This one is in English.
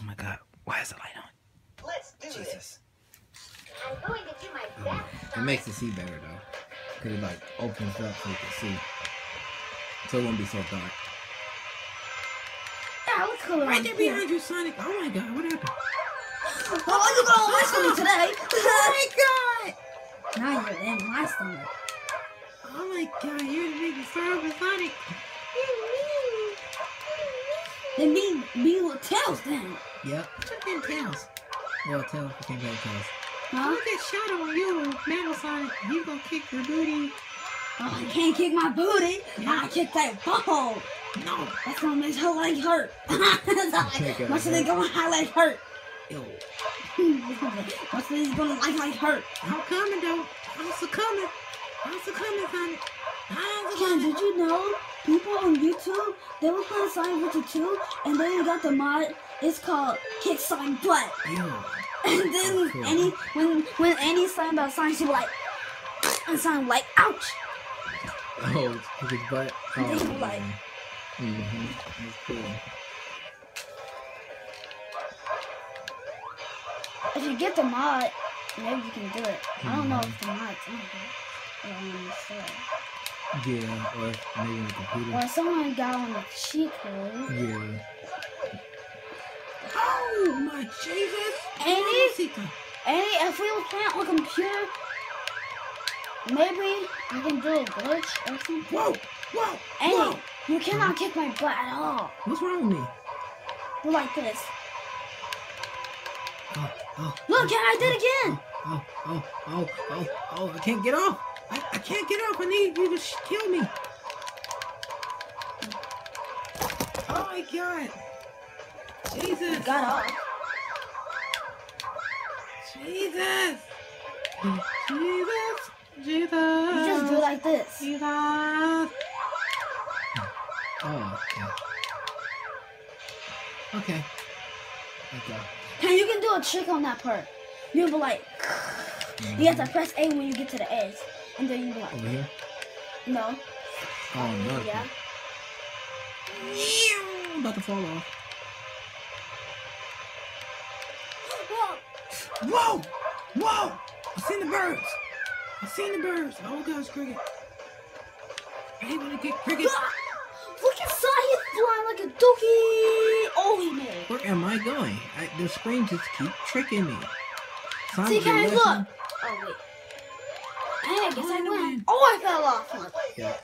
Oh my god. Why is the light on? Let's do this. Jesus. I'm going to do my Oh, best. it makes it see better though. Cause it like opens up so you can see. So it won't be so dark. Yeah, let's go Right there behind you, Sonic. Oh my god, what happened? Oh, you going on my stomach today? Oh my god! now you're in my stomach. Oh my god, you're the biggest star of Sonic. Then be be with tails then. Yep. Check them tails. Well, tails, you can't get tails. Huh? Look at Shadow on you, Metal Sonic. You gonna kick your booty. Oh, I can't kick my booty. I kick that ball. No. That's gonna make her leg hurt. Take it, What's okay. gonna her leg hurt? Yo. What's they gonna like like hurt? I'm coming though. I'm succumbing. I'm succumbing, Sonic. I'm Ken, did you know people on YouTube they were playing Sonic Adventure 2 and then got the mod. It's called Kick Sonic Butt. Yo. And then Cool. Amy when when Amy sang about Sonic, she was like and Sonic like ouch. Oh, it's his butt. And Oh, like- Mm-hmm. That's cool. If you get the mod, maybe you can do it. I don't know if the mod's on here. I don't understand. Yeah, or if maybe on the computer. Or someone got on the cheat code. Yeah. Oh my Jesus! Any Mamacita. Amy if we were playing on computer, maybe we can do a glitch or something. Whoa! Whoa! Amy, Whoa! you cannot kick my butt at all. What's wrong with me? Go like this. Oh, oh, Look, Ken, I did it again. oh, oh, oh, oh, oh! I can't get off. I, I can't get off. I need you to kill me. Oh my God! Jesus! Got off. Jesus! Jesus! Jesus! You just do like this. Jesus! Oh, okay. Okay. Okay. Ken, you can do a trick on that part. You'll be like, you have to press A when you get to the edge, and then you be Over here? no, Oh, no. yeah. I'm about to fall off. Whoa! Whoa! Whoa! I seen the birds! I seen the birds! Oh gosh, cricket. I hate when I get cricket. Ah! Look at Sai, he's flying like a dookie. Oh, he made. Where am I going? I, the screen just keep tricking me. Sonic, See, guys, look. Oh wait. Hey, I guess I Wait a went. minute. Oh, I fell off. Look. Yeah.